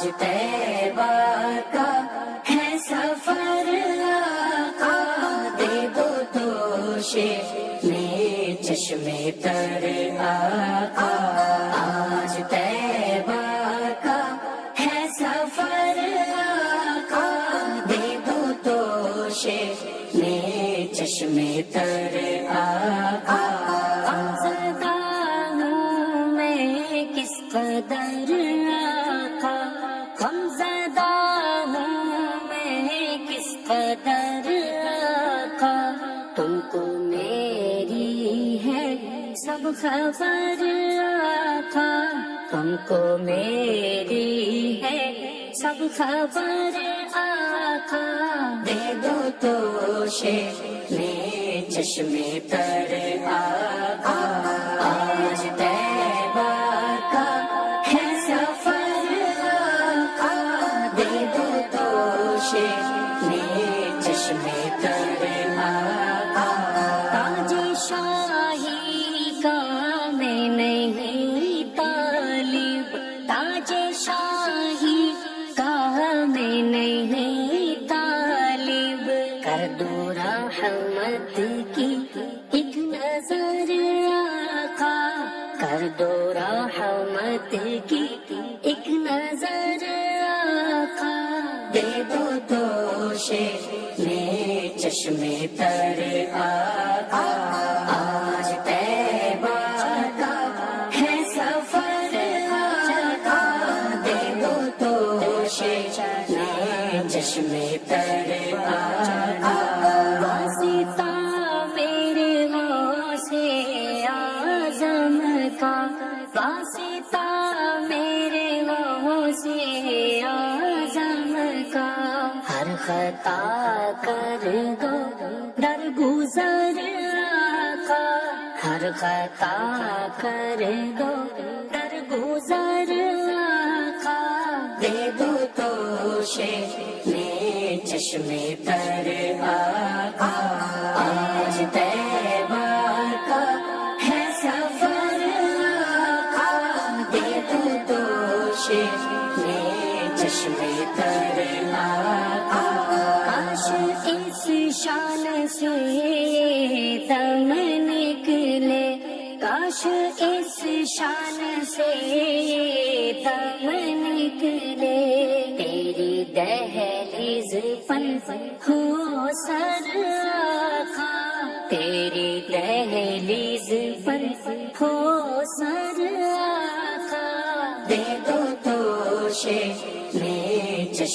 آج تیبہ کا ہے سفر آقا، دے دو دوشے میں چشمے تر آقا۔ آج تیبہ کا ہے سفر آقا، دے دو دوشے میں چشمے تر آقا۔ سب خبر آقا تم کو میری ہے سب خبر آقا دے دو تو میں چشمے تر رحمت کی ایک نظر آقا، کر دو رحمت کی ایک نظر آقا۔ دے دو دوشے میں چشمے تر آقا۔ آج تیبہ کا ہے سفر آقا۔ دے دو دوشے میں چشمے تر آقا۔ واسطہ میرے غو سے آزم کا۔ ہر خطا کر دو در گزر آقا۔ ہر خطا کر دو در گزر آقا۔ دے دو تو میں چشمے تر آقا۔ میں چشمے تر کاش اس شان سے دم نکلے، کاش اس شان سے دم نکلے، تیری دہلیز پن ہو سر آقا تیری دہلیز پر ہو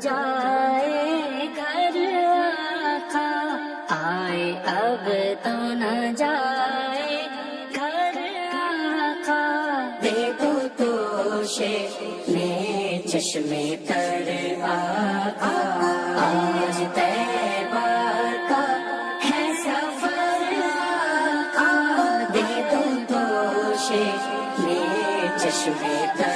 جائے گھر آقا۔ آئے اب تو نہ جائے گھر آقا۔ دے دو تو میں چشمے تر آقا۔ آج تیبہ کا ہے سفر آقا۔ دے دو تو میں چشمے تر